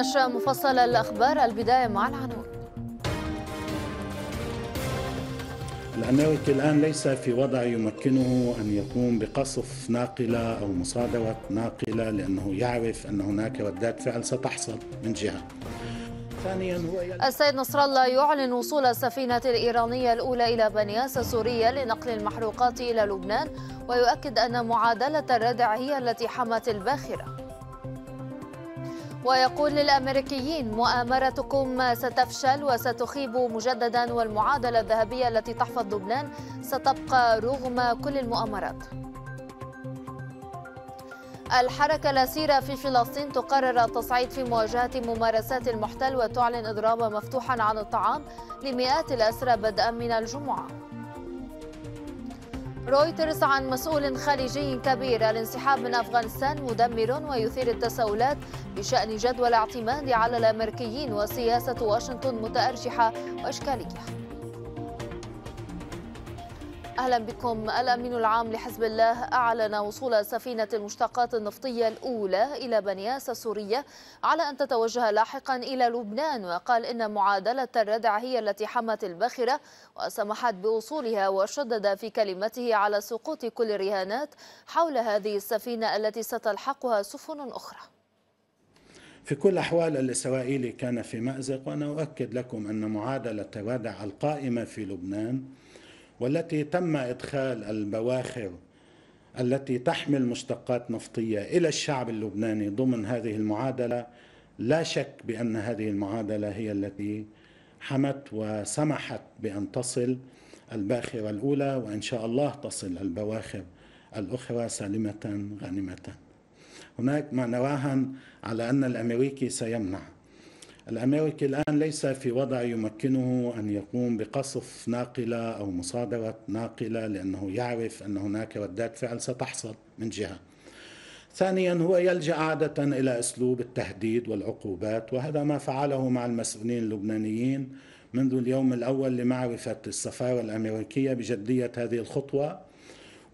نشرة مفصلة الأخبار البداية مع العناوين. الأمريكي الآن ليس في وضع يمكنه أن يقوم بقصف ناقلة أو مصادرة ناقلة لأنه يعرف أن هناك ردات فعل ستحصل من جهة. ثانيا هو السيد نصر الله يعلن وصول السفينة الإيرانية الأولى إلى بنياس سوريا لنقل المحروقات إلى لبنان ويؤكد أن معادلة الردع هي التي حمت الباخرة. ويقول للأمريكيين مؤامرتكم ستفشل وستخيب مجددا والمعادلة الذهبية التي تحفظ لبنان ستبقى رغم كل المؤامرات. الحركة الأسيرة في فلسطين تقرر التصعيد في مواجهة ممارسات المحتل وتعلن إضرابا مفتوحا عن الطعام لمئات الأسرى بدءا من الجمعة. رويترز عن مسؤول خليجي كبير الانسحاب من أفغانستان مدمر ويثير التساؤلات بشأن جدوى الاعتماد على الأمريكيين وسياسة واشنطن متأرجحة وإشكالية. أهلا بكم. الأمين العام لحزب الله أعلن وصول سفينة المشتقات النفطية الأولى إلى بنياس سوريا على أن تتوجه لاحقا إلى لبنان وقال إن معادلة الردع هي التي حمت الباخره وسمحت بوصولها وشدد في كلمته على سقوط كل الرهانات حول هذه السفينة التي ستلحقها سفن أخرى. في كل الأحوال الإسرائيلي كان في مأزق وأنا أؤكد لكم أن معادلة الردع القائمة في لبنان والتي تم إدخال البواخر التي تحمل مشتقات نفطية إلى الشعب اللبناني ضمن هذه المعادلة لا شك بأن هذه المعادلة هي التي حمت وسمحت بأن تصل الباخرة الأولى وإن شاء الله تصل البواخر الأخرى سالمة غانمة. هناك ما نراهن على أن الأمريكي سيمنع. الأمريكي الآن ليس في وضع يمكنه أن يقوم بقصف ناقلة أو مصادرة ناقلة لأنه يعرف أن هناك ردات فعل ستحصل من جهة. ثانيا هو يلجأ عادة إلى أسلوب التهديد والعقوبات وهذا ما فعله مع المسؤولين اللبنانيين منذ اليوم الأول لمعرفة السفارة الأمريكية بجدية هذه الخطوة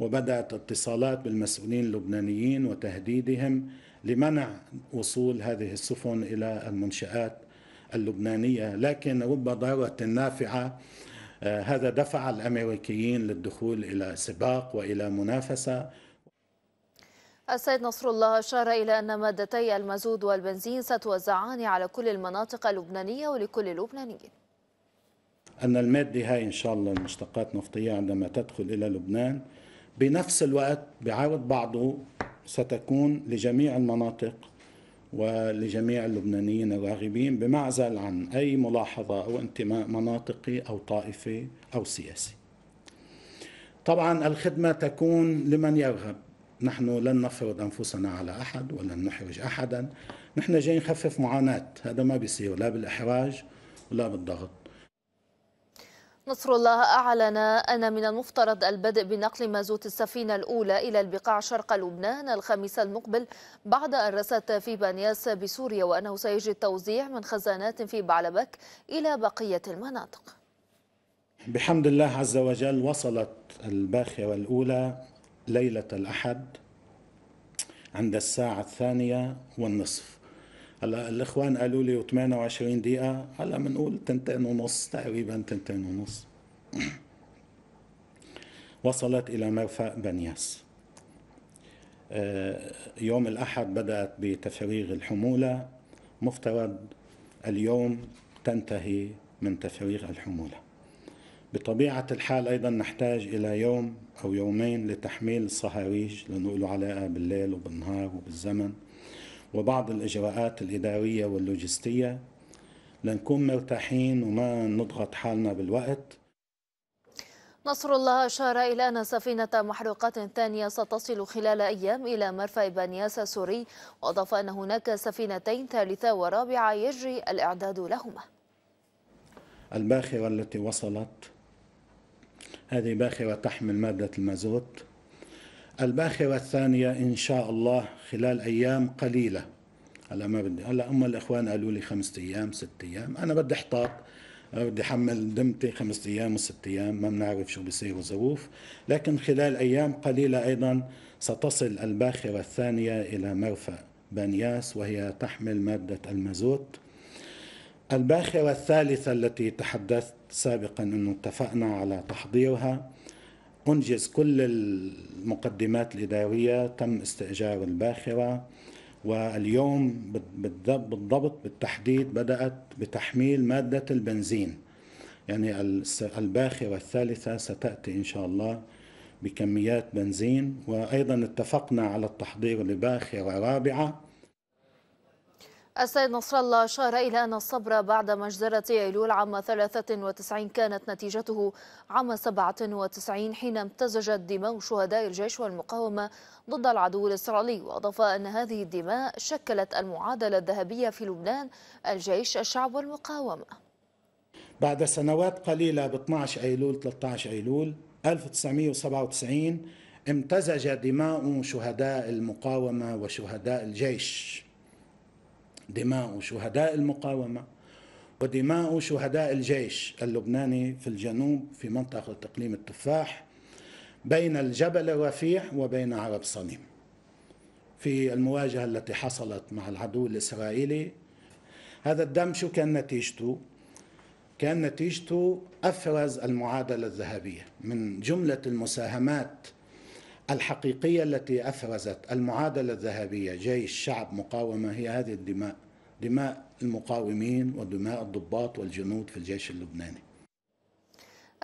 وبدأت اتصالات بالمسؤولين اللبنانيين وتهديدهم لمنع وصول هذه السفن إلى المنشآت اللبنانية لكن رب ضارة نافعة. آه، هذا دفع الأمريكيين للدخول إلى سباق وإلى منافسة. السيد نصر الله أشار إلى أن مادتي المازود والبنزين ستوزعان على كل المناطق اللبنانية ولكل اللبنانيين أن المادة هاي إن شاء الله المشتقات نفطية عندما تدخل إلى لبنان بنفس الوقت بعرض بعضه ستكون لجميع المناطق. ولجميع اللبنانيين الراغبين بمعزل عن أي ملاحظة أو انتماء مناطقي أو طائفي أو سياسي. طبعا الخدمة تكون لمن يرغب. نحن لن نفرض أنفسنا على أحد ولن نحرج أحدا. نحن جايين نخفف معاناة. هذا ما بيصير لا بالإحراج ولا بالضغط. نصر الله أعلن أن من المفترض البدء بنقل مازوت السفينة الأولى إلى البقاع شرق لبنان الخميس المقبل بعد أن رست في بانياس بسوريا وأنه سيجري التوزيع من خزانات في بعلبك إلى بقية المناطق. بحمد الله عز وجل وصلت الباخرة الأولى ليلة الأحد عند الساعة الثانية والنصف. هلا الإخوان قالوا لي 28 دقيقة؟ هلا بنقول تنتين ونص تقريبا تنتين ونص. وصلت إلى مرفأ بنياس. آه، يوم الأحد بدأت بتفريغ الحمولة. مفترض اليوم تنتهي من تفريغ الحمولة. بطبيعة الحال أيضا نحتاج إلى يوم أو يومين لتحميل الصهاريج له علاقة بالليل وبالنهار وبالزمن. وبعض الإجراءات الإدارية واللوجستية. لنكون مرتاحين وما نضغط حالنا بالوقت. نصر الله أشار إلى أن سفينة محروقات ثانية ستصل خلال أيام إلى مرفأ بنياس السوري وأضاف أن هناك سفينتين ثالثة ورابعة يجري الإعداد لهما. الباخرة التي وصلت. هذه باخرة تحمل مادة المازوت. الباخرة الثانية إن شاء الله خلال أيام قليلة. هلا ما بدي هلا أما الإخوان قالوا لي خمسة أيام ست أيام. أنا بدي أحتاط بدي حمل دمتي خمسة أيام وست أيام ما بنعرف شو بيصير الظروف. لكن خلال أيام قليلة أيضا ستصل الباخرة الثانية إلى مرفأ بانياس وهي تحمل مادة المازوت. الباخرة الثالثة التي تحدثت سابقا أنه اتفقنا على تحضيرها. أنجز كل المقدمات الإدارية تم استئجار الباخرة واليوم بالضبط بالتحديد بدأت بتحميل مادة البنزين. يعني الباخرة الثالثة ستأتي إن شاء الله بكميات بنزين وأيضا اتفقنا على التحضير لباخرة رابعة. السيد نصر الله أشار إلى أن الصبر بعد مجزرة أيلول عام 93 كانت نتيجته عام 97 حين امتزجت دماء شهداء الجيش والمقاومة ضد العدو الإسرائيلي وأضاف أن هذه الدماء شكلت المعادلة الذهبية في لبنان الجيش الشعب والمقاومة. بعد سنوات قليلة ب 12 أيلول 13 أيلول 1997 امتزج دماء شهداء المقاومة وشهداء الجيش. دماء شهداء المقاومة ودماء شهداء الجيش اللبناني في الجنوب في منطقة إقليم التفاح بين الجبل الرفيع وبين عرب صنيم في المواجهة التي حصلت مع العدو الإسرائيلي هذا الدم شو كان نتيجته؟ كان نتيجته أفرز المعادلة الذهبية من جملة المساهمات الحقيقية التي أفرزت المعادلة الذهبية جيش شعب مقاومة هي هذه الدماء دماء المقاومين ودماء الضباط والجنود في الجيش اللبناني.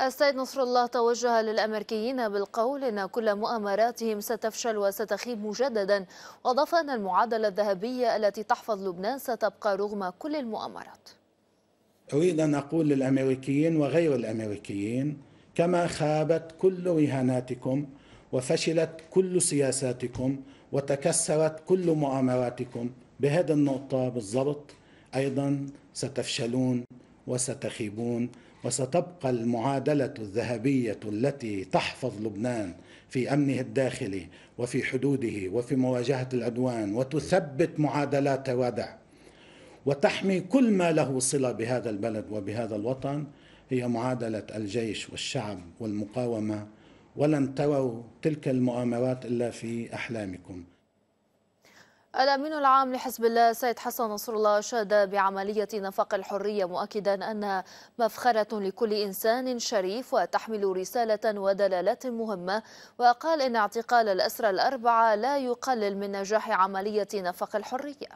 السيد نصر الله توجه للأمريكيين بالقول إن كل مؤامراتهم ستفشل وستخيب مجددا وأضاف أن المعادلة الذهبية التي تحفظ لبنان ستبقى رغم كل المؤامرات. أريد أن أقول للأمريكيين وغير الأمريكيين كما خابت كل رهاناتكم وفشلت كل سياساتكم وتكسرت كل مؤامراتكم. بهذه النقطة بالضبط أيضا ستفشلون وستخيبون وستبقى المعادلة الذهبية التي تحفظ لبنان في أمنه الداخلي وفي حدوده وفي مواجهة العدوان وتثبت معادلات ودع وتحمي كل ما له صلة بهذا البلد وبهذا الوطن هي معادلة الجيش والشعب والمقاومة ولن تروا تلك المؤامرات إلا في أحلامكم. الأمين العام لحزب الله سيد حسن نصر الله أشاد بعملية نفق الحرية مؤكدا أنها مفخرة لكل إنسان شريف وتحمل رسالة ودلالات مهمة وقال إن اعتقال الأسرى الأربعة لا يقلل من نجاح عملية نفق الحرية.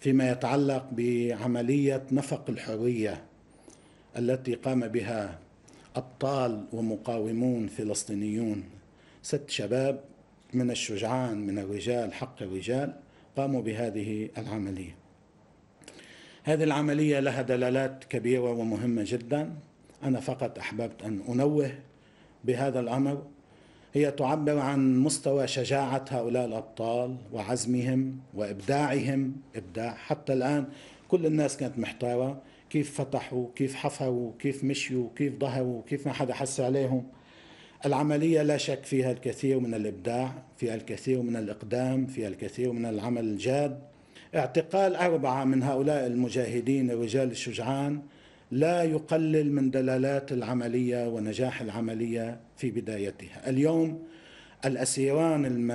فيما يتعلق بعملية نفق الحرية التي قام بها أبطال ومقاومون فلسطينيون. ست شباب من الشجعان من الرجال حق الرجال قاموا بهذه العملية. هذه العملية لها دلالات كبيرة ومهمة جدا. أنا فقط أحببت أن أنوه بهذا الأمر. هي تعبر عن مستوى شجاعة هؤلاء الأبطال وعزمهم وإبداعهم إبداع حتى الآن كل الناس كانت محتارة. كيف فتحوا كيف حفروا كيف مشيوا كيف ظهروا كيف ما حدا حس عليهم. العملية لا شك فيها الكثير من الإبداع فيها الكثير من الإقدام فيها الكثير من العمل الجاد. اعتقال أربعة من هؤلاء المجاهدين الرجال الشجعان لا يقلل من دلالات العملية ونجاح العملية في بدايتها. اليوم الأسيران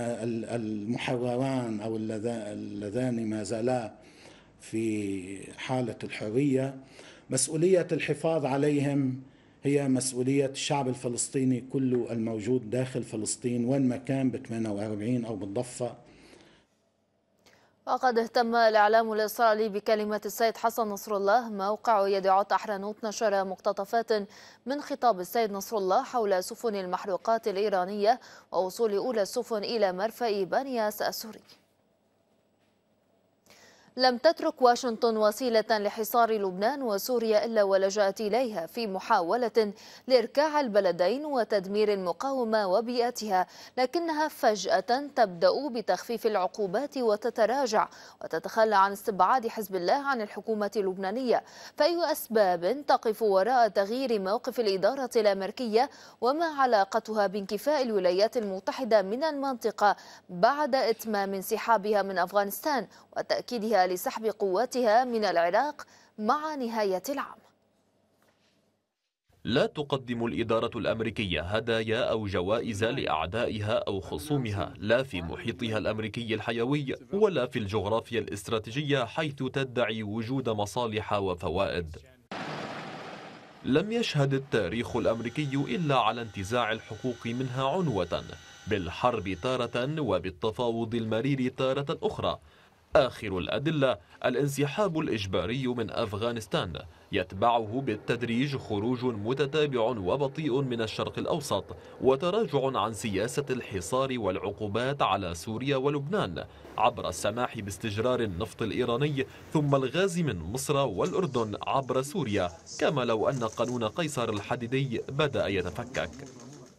المحرران أو اللذان ما زالا في حالة الحرية. مسؤولية الحفاظ عليهم هي مسؤولية الشعب الفلسطيني كله الموجود داخل فلسطين وين ما كان ب 48 أو بالضفة. وقد اهتم الإعلام الإسرائيلي بكلمة السيد حسن نصر الله موقع يدعوت أحرنوت نشر مقتطفات من خطاب السيد نصر الله حول سفن المحروقات الإيرانية ووصول أولى السفن إلى مرفأ بنياس السوري لم تترك واشنطن وسيلة لحصار لبنان وسوريا إلا ولجأت إليها في محاولة لإركاع البلدين وتدمير المقاومة وبيئتها لكنها فجأة تبدأ بتخفيف العقوبات وتتراجع وتتخلى عن استبعاد حزب الله عن الحكومة اللبنانية. فأي أسباب تقف وراء تغيير موقف الإدارة الأمريكية وما علاقتها بانكفاء الولايات المتحدة من المنطقة بعد إتمام انسحابها من أفغانستان وتأكيدها لسحب قواتها من العراق مع نهاية العام. لا تقدم الإدارة الأمريكية هدايا أو جوائز لأعدائها أو خصومها لا في محيطها الأمريكي الحيوي ولا في الجغرافيا الاستراتيجية حيث تدعي وجود مصالح وفوائد. لم يشهد التاريخ الأمريكي إلا على انتزاع الحقوق منها عنوة بالحرب تارة وبالتفاوض المرير تارة أخرى آخر الأدلة الانسحاب الإجباري من أفغانستان. يتبعه بالتدريج خروج متتابع وبطيء من الشرق الأوسط وتراجع عن سياسة الحصار والعقوبات على سوريا ولبنان عبر السماح باستجرار النفط الإيراني ثم الغاز من مصر والأردن عبر سوريا. كما لو أن قانون قيصر الحديدي بدأ يتفكك.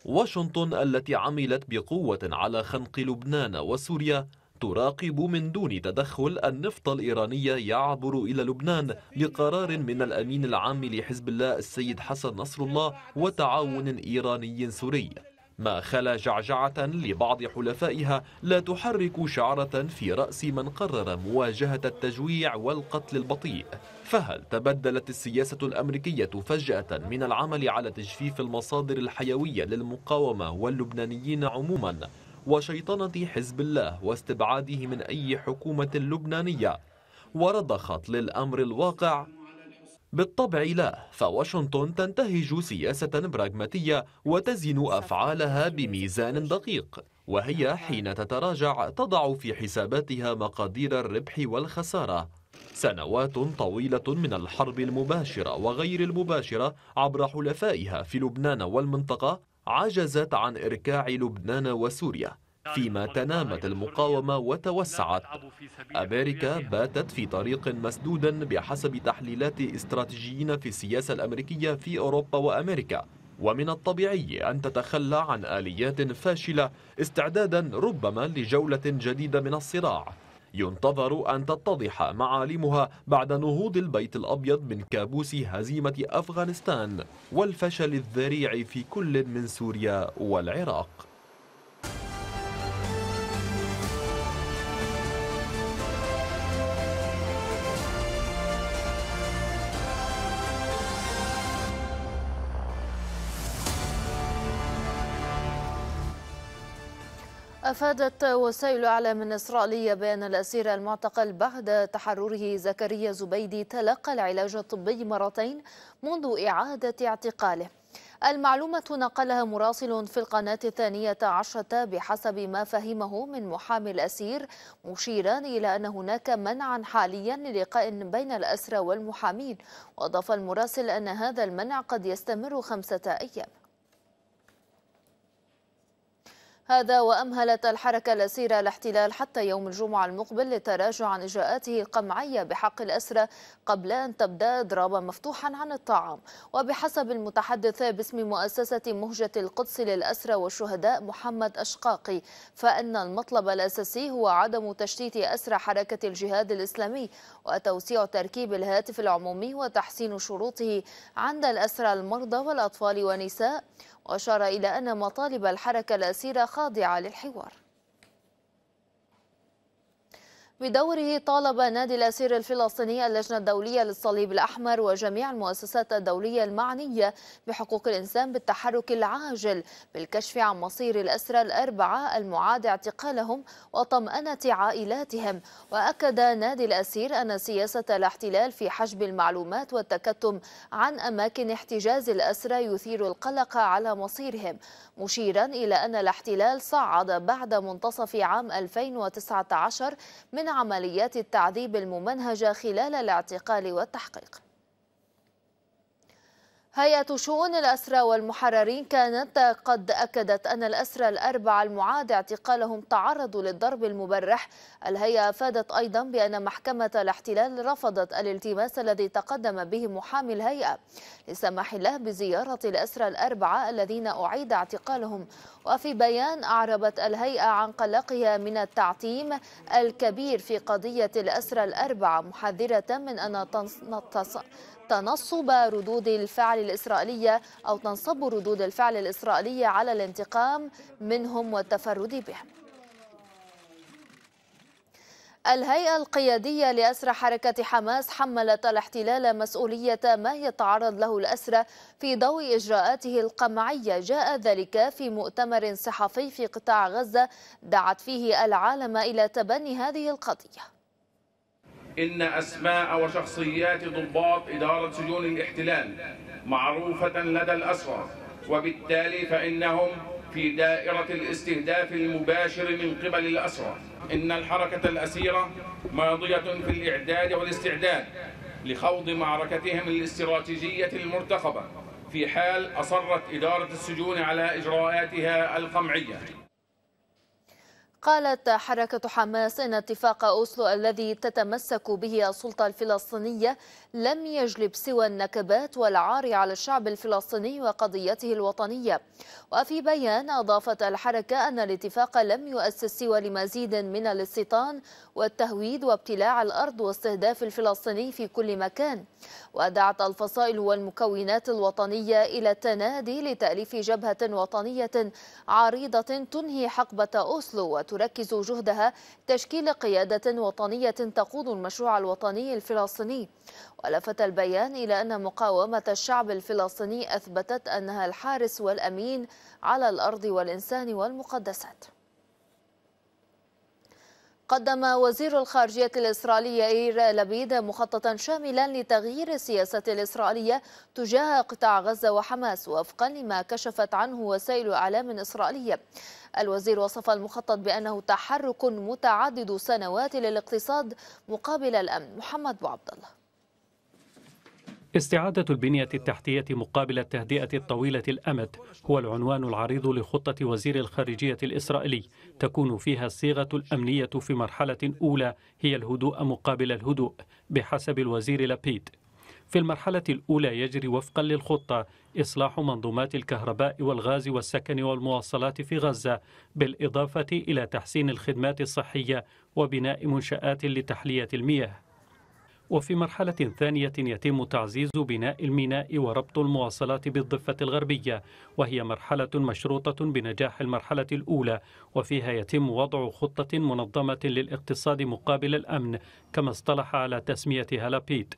واشنطن التي عملت بقوة على خنق لبنان وسوريا تراقب من دون تدخل النفط الإيراني يعبر إلى لبنان بقرار من الأمين العام لحزب الله السيد حسن نصر الله وتعاون إيراني سوري. ما خلا جعجعة لبعض حلفائها لا تحرك شعرة في رأس من قرر مواجهة التجويع والقتل البطيء. فهل تبدلت السياسة الأمريكية فجأة من العمل على تجفيف المصادر الحيوية للمقاومة واللبنانيين عموما؟ وشيطنة حزب الله واستبعاده من أي حكومة لبنانية. ورضخت للأمر الواقع بالطبع لا فواشنطن تنتهج سياسة براغماتية وتزن أفعالها بميزان دقيق. وهي حين تتراجع تضع في حساباتها مقادير الربح والخسارة. سنوات طويلة من الحرب المباشرة وغير المباشرة عبر حلفائها في لبنان والمنطقة عجزت عن إركاع لبنان وسوريا فيما تنامت المقاومة وتوسعت. أمريكا باتت في طريق مسدود بحسب تحليلات استراتيجيين في السياسة الأمريكية في أوروبا وأمريكا. ومن الطبيعي أن تتخلى عن آليات فاشلة استعدادا ربما لجولة جديدة من الصراع. ينتظر أن تتضح معالمها بعد نهوض البيت الأبيض من كابوس هزيمة أفغانستان والفشل الذريع في كل من سوريا والعراق. أفادت وسائل أعلام إسرائيلية بأن الأسير المعتقل بعد تحرره زكريا زبيدي تلقى العلاج الطبي مرتين منذ إعادة اعتقاله. المعلومة نقلها مراسل في القناة الثانية عشرة بحسب ما فهمه من محامي الأسير مشيرا إلى أن هناك منعا حاليا للقاء بين الأسرى والمحامين. وأضاف المراسل أن هذا المنع قد يستمر خمسة أيام. هذا وأمهلت الحركة الأسيرة الاحتلال حتى يوم الجمعة المقبل للتراجع عن إجراءاته القمعية بحق الأسرى قبل أن تبدأ إضرابا مفتوحا عن الطعام. وبحسب المتحدث باسم مؤسسة مهجة القدس للأسرى والشهداء محمد أشقاقي فإن المطلب الأساسي هو عدم تشتيت أسرى حركة الجهاد الإسلامي وتوسيع تركيب الهاتف العمومي وتحسين شروطه عند الأسرى المرضى والأطفال والنساء وأشار إلى أن مطالب الحركة الأسيرة خاضعة للحوار. بدوره طالب نادي الأسير الفلسطيني اللجنة الدولية للصليب الأحمر وجميع المؤسسات الدولية المعنية بحقوق الإنسان بالتحرك العاجل بالكشف عن مصير الأسرى الأربعة المعاد اعتقالهم وطمأنة عائلاتهم. وأكد نادي الأسير أن سياسة الاحتلال في حجب المعلومات والتكتم عن أماكن احتجاز الأسرى يثير القلق على مصيرهم مشيرا إلى أن الاحتلال صعد بعد منتصف عام 2019 من عمليات التعذيب الممنهجة خلال الاعتقال والتحقيق. هيئة شؤون الأسرى والمحررين كانت قد أكدت أن الأسرى الأربعة المعاد اعتقالهم تعرضوا للضرب المبرح. الهيئة أفادت أيضا بأن محكمة الاحتلال رفضت الالتماس الذي تقدم به محامي الهيئة. لسماح الله بزيارة الأسرى الأربعة الذين أعيد اعتقالهم. وفي بيان أعربت الهيئة عن قلقها من التعتيم الكبير في قضية الأسرى الأربعة محذرة من أن تنصب ردود الفعل الإسرائيلية أو تنصب ردود الفعل الإسرائيلية على الانتقام منهم والتفرد بهم. الهيئة القيادية لأسرى حركة حماس حملت الاحتلال مسؤولية ما يتعرض له الأسرى في ضوء إجراءاته القمعية. جاء ذلك في مؤتمر صحفي في قطاع غزة دعت فيه العالم إلى تبني هذه القضية. إن أسماء وشخصيات ضباط إدارة سجون الاحتلال معروفة لدى الأسرى وبالتالي فإنهم في دائرة الاستهداف المباشر من قبل الأسرى. إن الحركة الأسيرة ماضية في الإعداد والاستعداد لخوض معركتهم الاستراتيجية المرتقبة في حال أصرت إدارة السجون على إجراءاتها القمعية. قالت حركة حماس إن اتفاق أوسلو الذي تتمسك به السلطة الفلسطينية لم يجلب سوى النكبات والعار على الشعب الفلسطيني وقضيته الوطنية. وفي بيان أضافت الحركة أن الاتفاق لم يؤسس سوى لمزيد من الاستيطان والتهويد وابتلاع الأرض واستهداف الفلسطيني في كل مكان. ودعت الفصائل والمكونات الوطنية إلى التنادي لتأليف جبهة وطنية عريضة تنهي حقبة أوسلو وتركز جهدها تشكيل قيادة وطنية تقود المشروع الوطني الفلسطيني. ولفت البيان إلى أن مقاومة الشعب الفلسطيني أثبتت أنها الحارس والأمين على الأرض والإنسان والمقدسات. قدم وزير الخارجية الإسرائيلي يائير لبيد مخططا شاملا لتغيير السياسة الإسرائيلية تجاه قطاع غزة وحماس وفقا لما كشفت عنه وسائل إعلام إسرائيلية. الوزير وصف المخطط بأنه تحرك متعدد سنوات للاقتصاد مقابل الأمن. محمد بوعبد الله. استعادة البنية التحتية مقابل التهدئة الطويلة الأمد هو العنوان العريض لخطة وزير الخارجية الإسرائيلي. تكون فيها الصيغة الأمنية في مرحلة أولى هي الهدوء مقابل الهدوء بحسب الوزير لابيد. في المرحلة الأولى يجري وفقا للخطة إصلاح منظومات الكهرباء والغاز والسكن والمواصلات في غزة بالإضافة إلى تحسين الخدمات الصحية وبناء منشآت لتحلية المياه. وفي مرحلة ثانية يتم تعزيز بناء الميناء وربط المواصلات بالضفة الغربية وهي مرحلة مشروطة بنجاح المرحلة الأولى وفيها يتم وضع خطة منظمة للاقتصاد مقابل الأمن كما اصطلح على تسميتها لابيد.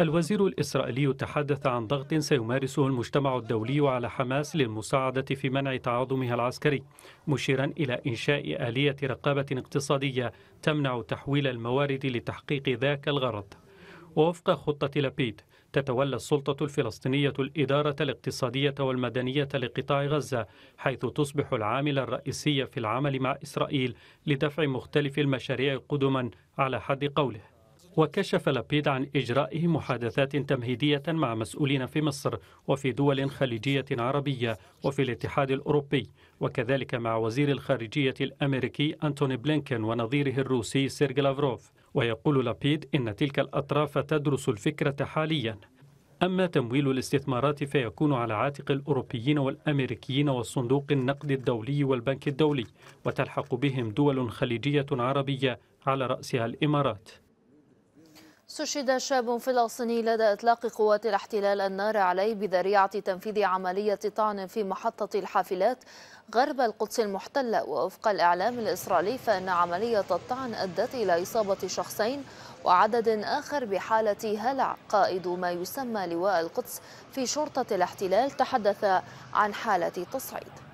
الوزير الإسرائيلي تحدث عن ضغط سيمارسه المجتمع الدولي على حماس للمساعدة في منع تعاظمها العسكري مشيرا إلى إنشاء آلية رقابة اقتصادية تمنع تحويل الموارد لتحقيق ذاك الغرض. ووفق خطة لابيد تتولى السلطة الفلسطينية الإدارة الاقتصادية والمدنية لقطاع غزة حيث تصبح العامل الرئيسي في العمل مع إسرائيل لدفع مختلف المشاريع قدما على حد قوله. وكشف لابيد عن إجرائه محادثات تمهيدية مع مسؤولين في مصر وفي دول خليجية عربية وفي الاتحاد الأوروبي وكذلك مع وزير الخارجية الأمريكي أنتوني بلينكين ونظيره الروسي سيرجي لافروف. ويقول لابيد إن تلك الأطراف تدرس الفكرة حاليا. أما تمويل الاستثمارات فيكون على عاتق الأوروبيين والأمريكيين والصندوق النقد الدولي والبنك الدولي وتلحق بهم دول خليجية عربية على رأسها الإمارات. استشهد شاب فلسطيني لدى إطلاق قوات الاحتلال النار عليه بذريعة تنفيذ عملية طعن في محطة الحافلات غرب القدس المحتلة. ووفق الإعلام الإسرائيلي فإن عملية الطعن أدت إلى إصابة شخصين وعدد آخر بحالة هلع. قائد ما يسمى لواء القدس في شرطة الاحتلال تحدث عن حالة تصعيد.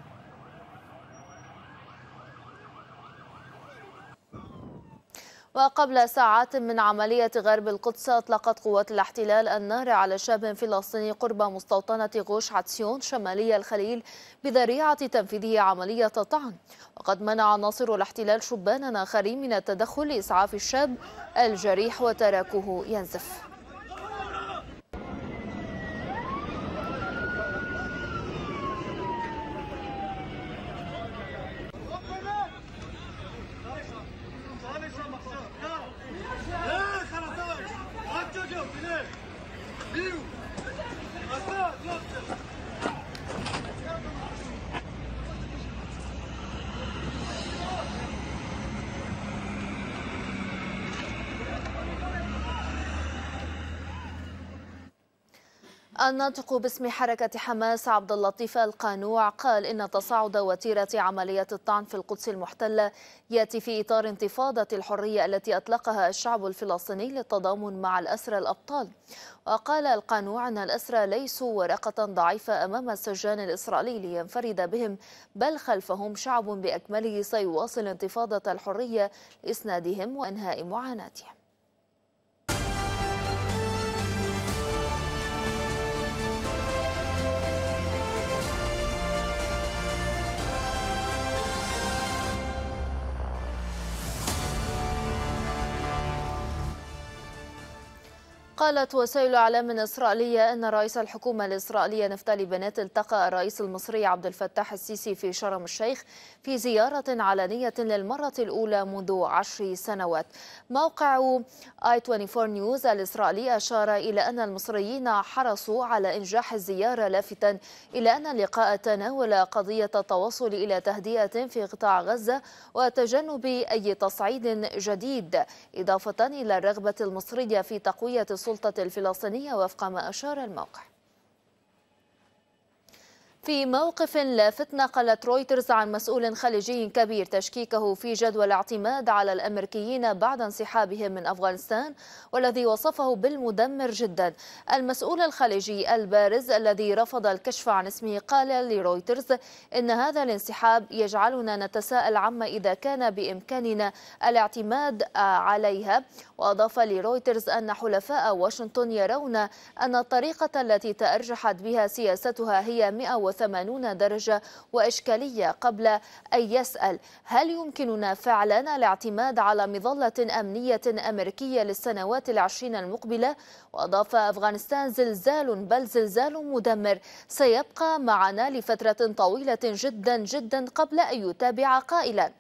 وقبل ساعات من عملية غرب القدس أطلقت قوات الاحتلال النار على شاب فلسطيني قرب مستوطنة غوش عتسيون شمالي الخليل بذريعة تنفيذه عملية طعن. وقد منع عناصر الاحتلال شبانا آخرين من التدخل لإسعاف الشاب الجريح وتركه ينزف. الناطق باسم حركة حماس عبد اللطيف القانوع قال إن تصاعد وتيرة عملية الطعن في القدس المحتلة يأتي في إطار انتفاضة الحرية التي أطلقها الشعب الفلسطيني للتضامن مع الأسرى الأبطال. وقال القانوع أن الأسرى ليسوا ورقة ضعيفة أمام السجان الإسرائيلي لينفرد بهم بل خلفهم شعب بأكمله سيواصل انتفاضة الحرية لإسنادهم وإنهاء معاناتهم. قالت وسائل اعلام إسرائيلية إن رئيس الحكومة الإسرائيلية نفتالي بنت التقى الرئيس المصري عبد الفتاح السيسي في شرم الشيخ في زيارة علنية للمرة الأولى منذ عشر سنوات. موقع آي 24 نيوز الإسرائيلي أشار إلى أن المصريين حرصوا على إنجاح الزيارة لافتا إلى أن اللقاء تناول قضية التوصل إلى تهدئة في قطاع غزة وتجنب أي تصعيد جديد إضافة إلى الرغبة المصرية في تقوية السلطة الفلسطينية وفق ما أشار الموقع. في موقف لافت نقلت رويترز عن مسؤول خليجي كبير تشكيكه في جدوى الاعتماد على الأمريكيين بعد انسحابهم من أفغانستان والذي وصفه بالمدمر جدا. المسؤول الخليجي البارز الذي رفض الكشف عن اسمه قال لرويترز إن هذا الانسحاب يجعلنا نتساءل عما إذا كان بإمكاننا الاعتماد عليها وأضاف لرويترز أن حلفاء واشنطن يرون أن الطريقة التي تأرجحت بها سياستها هي 100 180 درجة وإشكالية قبل أن يسأل. هل يمكننا فعلا الاعتماد على مظلة أمنية أمريكية للسنوات العشرين المقبلة؟ وأضاف أفغانستان زلزال بل زلزال مدمر. سيبقى معنا لفترة طويلة جدا جدا قبل أن يتابع قائلا.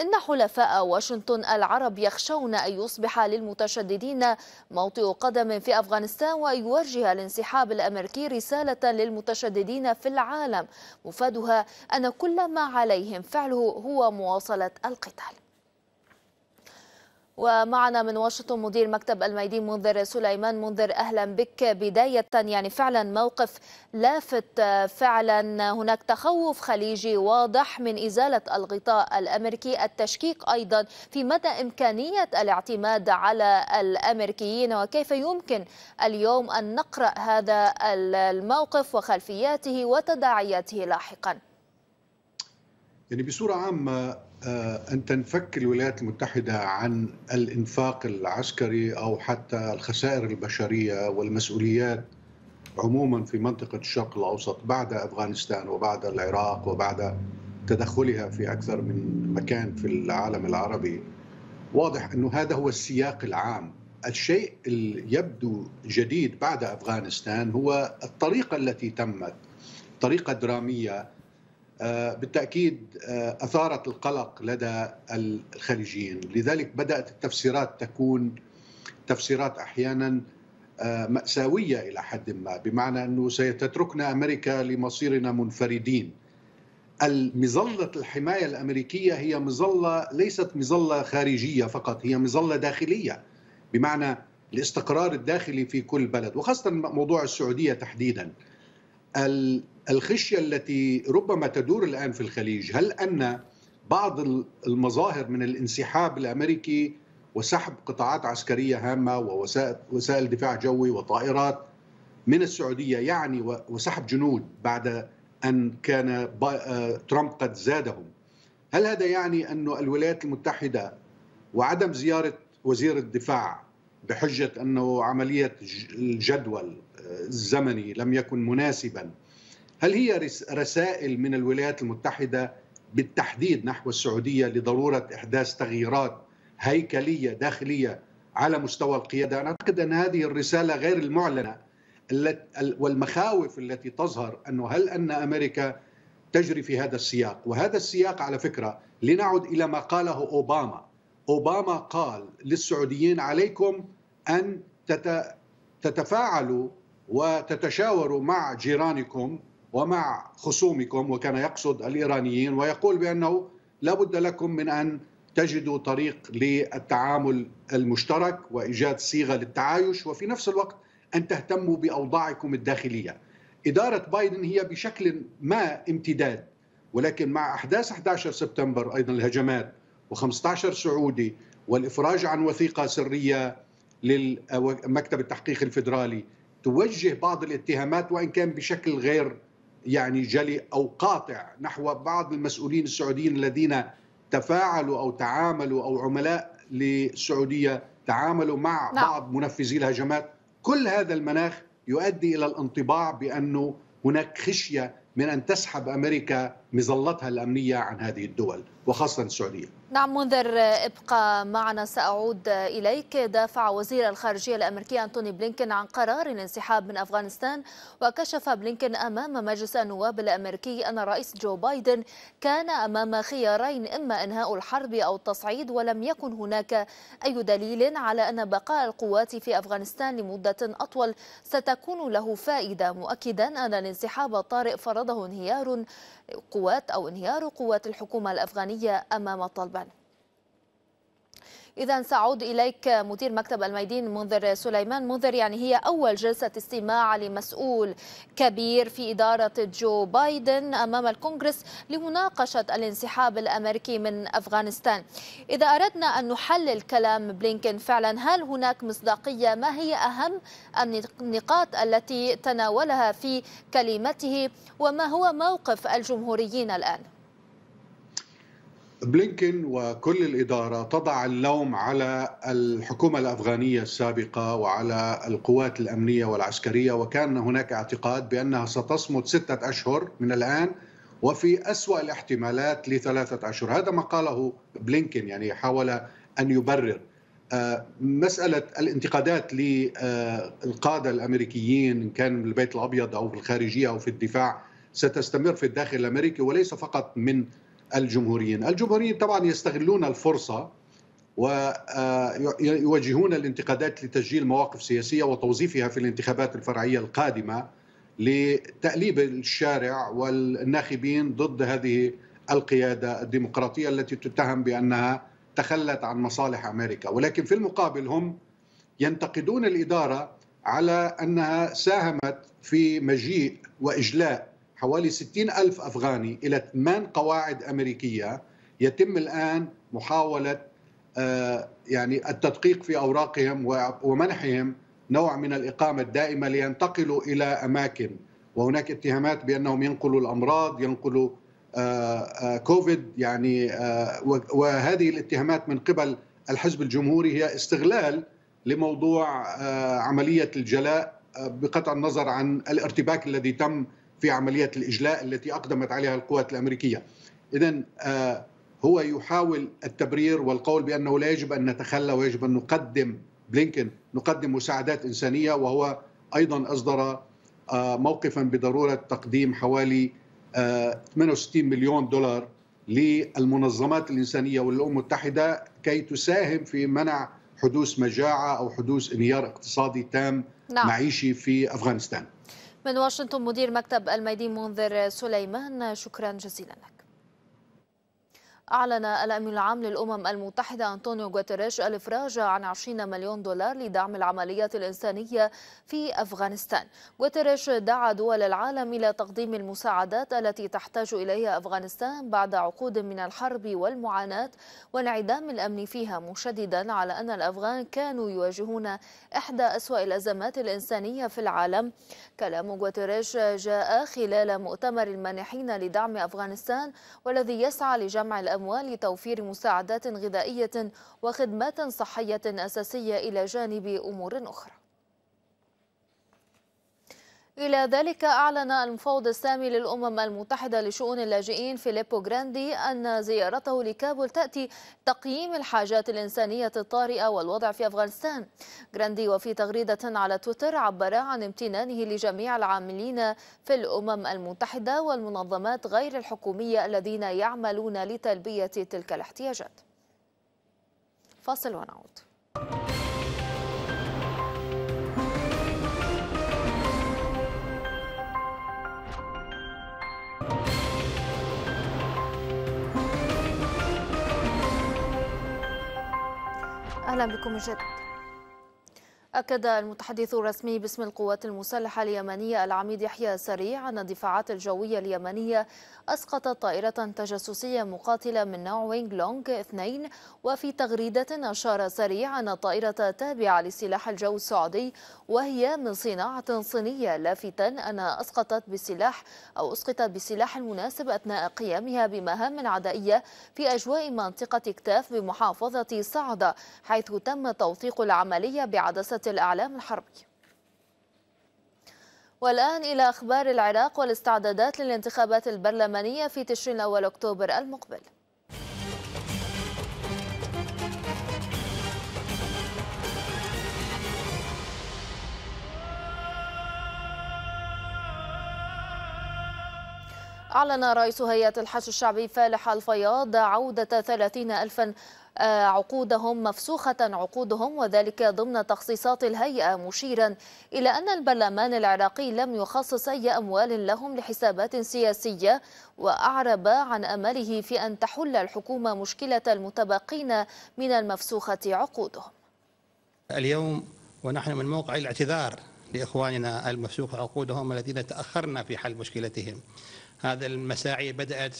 إن حلفاء واشنطن العرب يخشون أن يصبح للمتشددين موطئ قدم في أفغانستان وأن يوجه الانسحاب الأمريكي رسالة للمتشددين في العالم. العالم. مفادها أن كل ما عليهم فعله هو مواصلة القتال. ومعنا من واشنطن مدير مكتب الميدين منذر سليمان منذر أهلا بك. بداية يعني فعلا موقف لافت فعلا هناك تخوف خليجي واضح من إزالة الغطاء الأمريكي. التشكيك أيضا في مدى إمكانية الاعتماد على الأمريكيين وكيف يمكن اليوم أن نقرأ هذا الموقف وخلفياته وتداعياته لاحقا. يعني بصورة عامة أن تنفك الولايات المتحدة عن الإنفاق العسكري أو حتى الخسائر البشرية والمسؤوليات عموما في منطقة الشرق الأوسط بعد أفغانستان وبعد العراق وبعد تدخلها في أكثر من مكان في العالم العربي. واضح أنه هذا هو السياق العام. الشيء اللي يبدو جديد بعد أفغانستان هو الطريقة التي تمت طريقة درامية آه، بالتأكيد آه، أثارت القلق لدى الخليجيين، لذلك بدأت التفسيرات تكون تفسيرات أحيانا آه، مأساوية إلى حد ما، بمعنى أنه ستتركنا أمريكا لمصيرنا منفردين. المظلة الحماية الأمريكية هي مظلة ليست مظلة خارجية فقط، هي مظلة داخلية بمعنى الاستقرار الداخلي في كل بلد، وخاصة موضوع السعودية تحديدا. الخشية التي ربما تدور الآن في الخليج هل أن بعض المظاهر من الانسحاب الأمريكي وسحب قطاعات عسكرية هامة ووسائل دفاع جوي وطائرات من السعودية يعني وسحب جنود بعد أن كان آه، ترامب قد زادهم هل هذا يعني أن الولايات المتحدة وعدم زيارة وزير الدفاع بحجة أنه عملية الجدول آه، الزمني لم يكن مناسبا هل هي رسائل من الولايات المتحدة بالتحديد نحو السعودية لضرورة إحداث تغييرات هيكلية داخلية على مستوى القيادة؟ أنا أعتقد أن هذه الرسالة غير المعلنة والمخاوف التي تظهر انه هل أن أمريكا تجري في هذا السياق؟ وهذا السياق على فكرة لنعد إلى ما قاله أوباما. أوباما قال للسعوديين عليكم أن تتفاعلوا وتتشاوروا مع جيرانكم ومع خصومكم وكان يقصد الإيرانيين ويقول بأنه لا بد لكم من أن تجدوا طريق للتعامل المشترك وإيجاد صيغة للتعايش وفي نفس الوقت أن تهتموا بأوضاعكم الداخلية. إدارة بايدن هي بشكل ما امتداد ولكن مع أحداث 11 سبتمبر أيضا الهجمات و15 سعودي والإفراج عن وثيقة سرية لمكتب التحقيق الفيدرالي توجه بعض الاتهامات وإن كان بشكل غير يعني جلي أو قاطع نحو بعض المسؤولين السعوديين الذين تفاعلوا أو تعاملوا أو عملاء للسعوديه تعاملوا مع نعم. بعض منفذي الهجمات كل هذا المناخ يؤدي إلى الانطباع بأنه هناك خشية من أن تسحب أمريكا مظلتها الأمنية عن هذه الدول وخاصة السعودية. نعم منذر ابقى معنا سأعود إليك. دافع وزير الخارجية الامريكي أنتوني بلينكن عن قرار الانسحاب من أفغانستان وكشف بلينكن أمام مجلس النواب الأمريكي أن الرئيس جو بايدن كان أمام خيارين إما إنهاء الحرب أو التصعيد ولم يكن هناك أي دليل على أن بقاء القوات في أفغانستان لمدة أطول ستكون له فائدة. مؤكدا أن الانسحاب الطارئ فرضه انهيار قوات أو انهيار قوات الحكومة الأفغانية أمام طالبان إذا سأعود إليك مدير مكتب الميدين منذر سليمان. منذر يعني هي أول جلسة استماع لمسؤول كبير في إدارة جو بايدن أمام الكونغرس لمناقشة الانسحاب الأمريكي من أفغانستان. إذا أردنا أن نحلل كلام بلينكن فعلا هل هناك مصداقية؟ ما هي أهم النقاط التي تناولها في كلمته؟ وما هو موقف الجمهوريين الآن؟ بلينكن وكل الإدارة تضع اللوم على الحكومة الأفغانية السابقة وعلى القوات الأمنية والعسكرية وكان هناك اعتقاد بأنها ستصمد ستة أشهر من الآن وفي أسوأ الاحتمالات لثلاثة أشهر. هذا ما قاله بلينكن يعني حاول أن يبرر. آه، مسألة الانتقادات للقادة الأمريكيين إن كان بالبيت الأبيض أو في الخارجية أو في الدفاع ستستمر في الداخل الأمريكي وليس فقط من الجمهوريين. الجمهوريين طبعا يستغلون الفرصة ويوجهون الانتقادات لتسجيل مواقف سياسية وتوظيفها في الانتخابات الفرعية القادمة لتأليب الشارع والناخبين ضد هذه القيادة الديمقراطية التي تتهم بأنها تخلت عن مصالح أمريكا. ولكن في المقابل هم ينتقدون الإدارة على أنها ساهمت في مجيء وإجلاء حوالي 60 ألف أفغاني إلى ثمان قواعد أمريكية يتم الآن محاولة آه، يعني التدقيق في أوراقهم ومنحهم نوع من الإقامة الدائمة لينتقلوا إلى أماكن. وهناك اتهامات بأنهم ينقلوا الأمراض ينقلوا آه، آه، كوفيد يعني وهذه الاتهامات من قبل الحزب الجمهوري هي استغلال لموضوع عملية الجلاء بقطع النظر عن الارتباك الذي تم في عملية الإجلاء التي أقدمت عليها القوات الأمريكية إذا آه، هو يحاول التبرير والقول بأنه لا يجب أن نتخلى ويجب أن نقدم بلينكن نقدم مساعدات إنسانية وهو أيضا أصدر آه، موقفا بضرورة تقديم حوالي 68 آه، مليون دولار للمنظمات الإنسانية والأمم المتحدة كي تساهم في منع حدوث مجاعة أو حدوث انهيار اقتصادي تام نعم. معيشي في أفغانستان من واشنطن مدير مكتب الميدين منذر سليمان شكرا جزيلا لك. أعلن الأمين العام للأمم المتحدة أنطونيو غوتيريش الإفراج عن 20 مليون دولار لدعم العمليات الإنسانية في أفغانستان. غوتيريش دعا دول العالم إلى تقديم المساعدات التي تحتاج إليها أفغانستان بعد عقود من الحرب والمعاناة وانعدام الأمن فيها مشددا على أن الأفغان كانوا يواجهون إحدى أسوأ الأزمات الإنسانية في العالم. كلام غوتيريش جاء خلال مؤتمر المانحين لدعم أفغانستان والذي يسعى لجمع الأموال لتوفير مساعدات غذائية وخدمات صحية أساسية إلى جانب أمور أخرى. إلى ذلك أعلن المفوض السامي للأمم المتحدة لشؤون اللاجئين فيليبو جراندي أن زيارته لكابول تأتي تقييم الحاجات الإنسانية الطارئة والوضع في أفغانستان. جراندي وفي تغريدة على تويتر عبر عن امتنانه لجميع العاملين في الأمم المتحدة والمنظمات غير الحكومية الذين يعملون لتلبية تلك الاحتياجات. فاصل ونعود. أهلا بكم من جديد أكد المتحدث الرسمي باسم القوات المسلحة اليمنية العميد يحيى سريع أن الدفاعات الجوية اليمنية أسقطت طائرة تجسسية مقاتلة من نوع وينغ لونغ 2 وفي تغريدة أشار سريع أن الطائرة تابعة لسلاح الجو السعودي وهي من صناعة صينية لافتا أن أسقطت بسلاح أو أسقطت بسلاح المناسب أثناء قيامها بمهام عدائية في أجواء منطقة كتاف بمحافظة صعدة حيث تم توثيق العملية بعدسة الإعلام الحربي. والآن إلى أخبار العراق والاستعدادات للانتخابات البرلمانية في تشرين الأول أكتوبر المقبل. أعلن رئيس هيئة الحج الشعبي فالح الفياض عودة 30 ألفا عقودهم مفسوخة عقودهم وذلك ضمن تخصيصات الهيئة. مشيرا إلى أن البرلمان العراقي لم يخصص أي أموال لهم لحسابات سياسية وأعرب عن أمله في أن تحل الحكومة مشكلة المتبقين من المفسوخة عقودهم. اليوم ونحن من موقع الاعتذار لإخواننا المفسوخ عقودهم الذين تأخرنا في حل مشكلتهم. هذا المساعي بدأت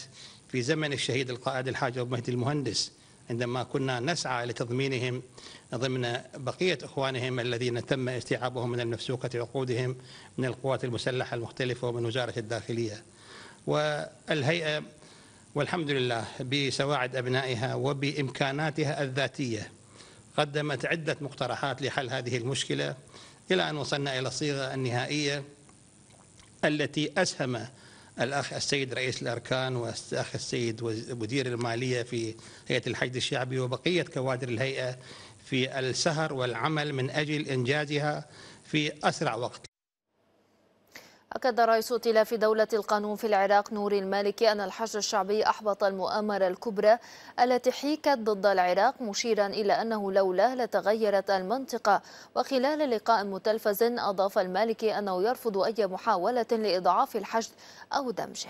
في زمن الشهيد القائد الحاج أبو مهدي المهندس. عندما كنا نسعى لتضمينهم ضمن بقية إخوانهم الذين تم استيعابهم من المفسوقة عقودهم من القوات المسلحة المختلفة ومن وزارة الداخلية. والهيئة والحمد لله بسواعد أبنائها وبإمكاناتها الذاتية قدمت عدة مقترحات لحل هذه المشكلة إلى أن وصلنا إلى الصيغة النهائية التي أسهم الأخ السيد رئيس الأركان والأخ السيد مدير المالية في هيئة الحشد الشعبي وبقية كوادر الهيئة في السهر والعمل من أجل إنجازها في أسرع وقت. أكد رئيس ائتلاف دولة القانون في العراق نور المالكي أن الحشد الشعبي أحبط المؤامرة الكبرى التي حيكت ضد العراق مشيرا إلى أنه لولا لتغيرت المنطقة. وخلال لقاء متلفز أضاف المالكي أنه يرفض أي محاولة لإضعاف الحشد أو دمجه.